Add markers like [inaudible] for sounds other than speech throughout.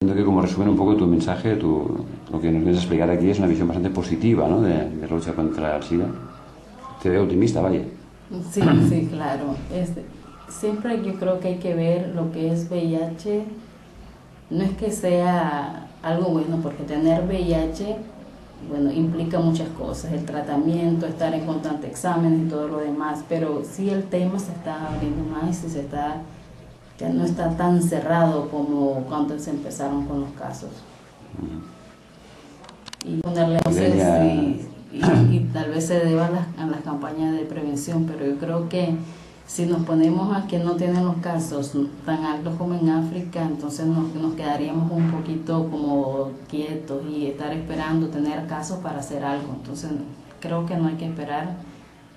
Que como resumen un poco tu mensaje, tu, lo que nos vienes a explicar aquí es una visión bastante positiva ¿no? de, de lucha contra el SIDA. Te veo optimista, vaya. Sí, sí, claro. Es, siempre yo creo que hay que ver lo que es VIH. No es que sea algo bueno, porque tener VIH bueno, implica muchas cosas, el tratamiento, estar en constante exámenes y todo lo demás, pero sí el tema se está abriendo más y se está, ya no está tan cerrado como cuando se empezaron con los casos. Y ponerle y, y, y, tal vez se deba a las, a las campañas de prevención, pero yo creo que si nos ponemos a que no tienen los casos tan altos como en África, entonces nos, nos, quedaríamos un poquito como quietos y estar esperando tener casos para hacer algo. Entonces creo que no hay que esperar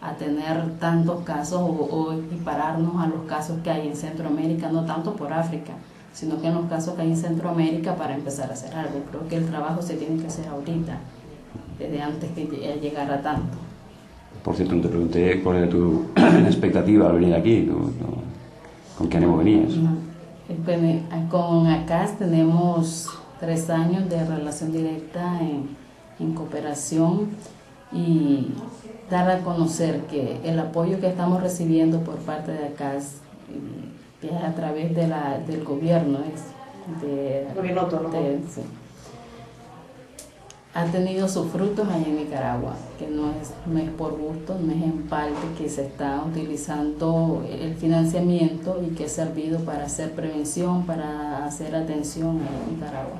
a tener tantos casos o, o equipararnos a los casos que hay en Centroamérica, no tanto por África, sino que en los casos que hay en Centroamérica para empezar a hacer algo. Creo que el trabajo se tiene que hacer ahorita, desde antes que llegara tanto. Por cierto, no te pregunté cuál era tu [clears throat] expectativa al venir aquí, ¿no? ¿con qué ánimo venías? Con ACAS tenemos tres años de relación directa en, en cooperación y dar a conocer que el apoyo que estamos recibiendo por parte de ACAS, que es a través de la, del gobierno, es de. De, sí, ha tenido sus frutos allá en Nicaragua, que no es, no es por gusto, no es en parte que se está utilizando el financiamiento y que ha servido para hacer prevención, para hacer atención en Nicaragua.